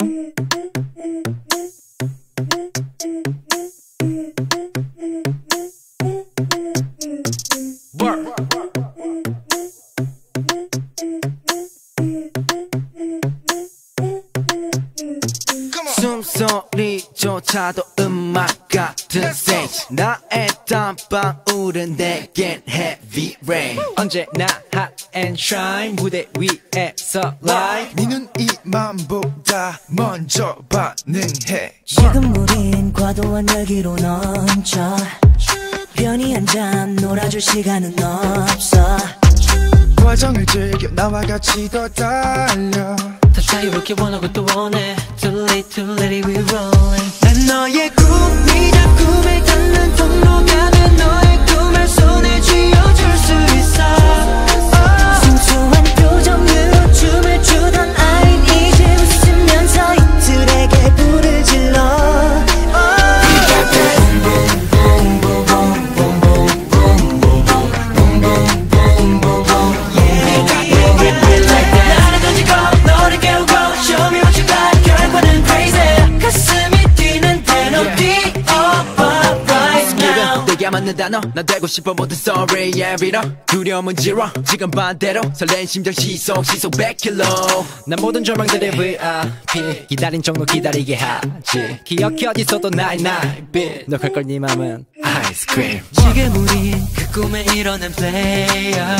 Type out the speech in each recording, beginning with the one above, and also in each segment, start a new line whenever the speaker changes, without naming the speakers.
Come on. Some, some, leave. 조차도 음악 같은 stage. 나의 땀방울은 내겐 heavy rain.
언제나 hot and shine 무대 위에서 live.
니는 이맘보다 먼저 반응해. 지금
우린 과도한 열기로 넘쳐. 편히 앉아 놀아줄 시간은 없어.
과정을 즐겨 나와 같이 더 달려.
더 자유롭게 원하고 또 원해. Too late too late we rolling. 난 너의 꿈 너
뛰어봐 right 맞는 단어. 나 되고 싶어 모든 story yeah 빌어 두려움은 zero 지금 반대로 설렌 심장 시속 시속 100km
난 모든 절망들의 VIP 기다린 정도 기다리게 하지. 기억해 어디서도 나의 나빛. 너갈걸 네 맘은 아이스크림
지금 우린 그 꿈에 이뤄낸 player.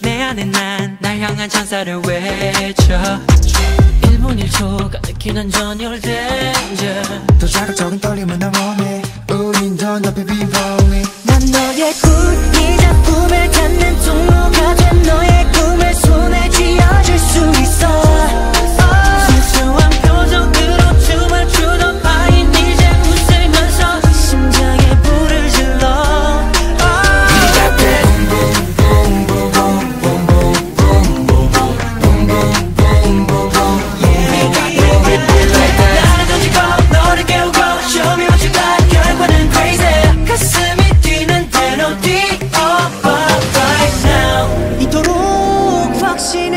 내 안에 난 날 향한 찬사를 외쳐 짧은 1초가 느끼는 전열대
더 자극적인 떨림을 나 원해 우린 더 높이 비워위
난 너의 굿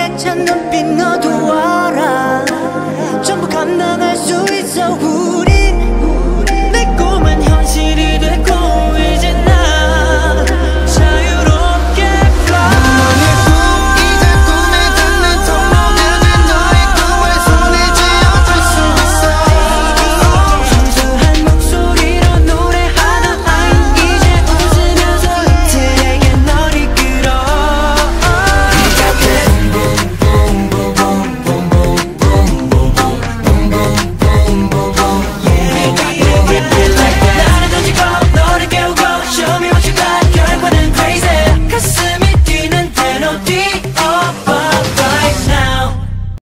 알찬 눈빛 너도 알아. 전부 감당할 수 있어.